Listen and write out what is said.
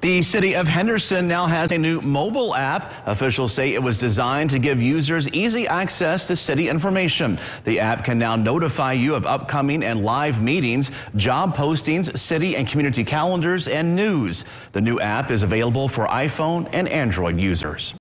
The city of Henderson now has a new mobile app. Officials say it was designed to give users easy access to city information. The app can now notify you of upcoming and live meetings, job postings, city and community calendars, and news. The new app is available for iPhone and Android users.